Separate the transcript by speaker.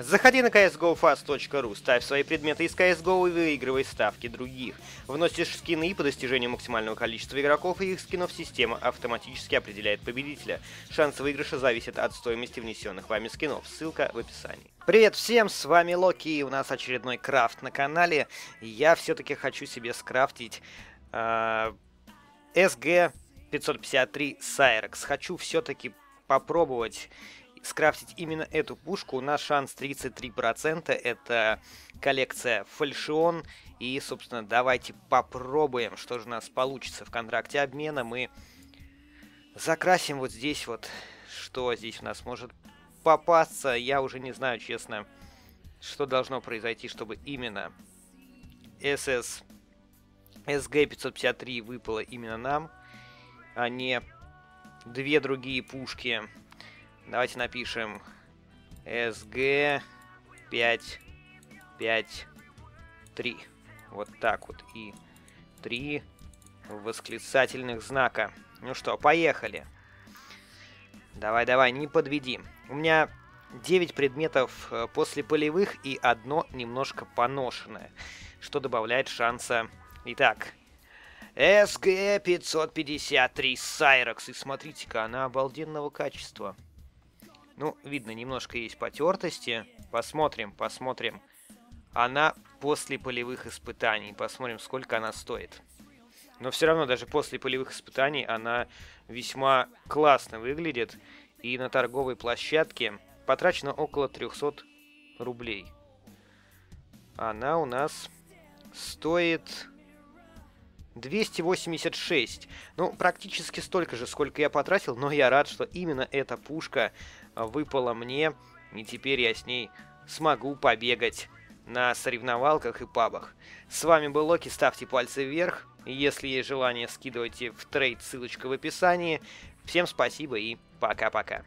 Speaker 1: Заходи на csgofast.ru, ставь свои предметы из CSGO и выигрывай ставки других. Вносишь скины и по достижению максимального количества игроков и их скинов система автоматически определяет победителя. Шанс выигрыша зависит от стоимости внесенных вами скинов. Ссылка в описании. Привет всем, с вами Локи, и у нас очередной крафт на канале. Я все-таки хочу себе скрафтить э, SG 553 Cyrex. Хочу все-таки попробовать скрафтить именно эту пушку, у нас шанс 33%. Это коллекция фальшион. И, собственно, давайте попробуем, что же у нас получится в контракте обмена. Мы закрасим вот здесь вот, что здесь у нас может попасться. Я уже не знаю, честно, что должно произойти, чтобы именно SS SG-553 выпало именно нам, а не две другие пушки Давайте напишем SG 5 5 3. Вот так вот. И 3 восклицательных знака. Ну что, поехали. Давай, давай, не подведи. У меня 9 предметов э, после полевых и одно немножко поношенное, что добавляет шанса. Итак, SG-553 Cyrox. И смотрите-ка, она обалденного качества. Ну, видно, немножко есть потертости. Посмотрим, посмотрим. Она после полевых испытаний. Посмотрим, сколько она стоит. Но все равно, даже после полевых испытаний, она весьма классно выглядит. И на торговой площадке потрачено около 300 рублей. Она у нас стоит 286. Ну, практически столько же, сколько я потратил, но я рад, что именно эта пушка выпала мне, и теперь я с ней смогу побегать на соревновалках и пабах. С вами был Локи, ставьте пальцы вверх. Если есть желание, скидывайте в трейд, ссылочка в описании. Всем спасибо и пока-пока.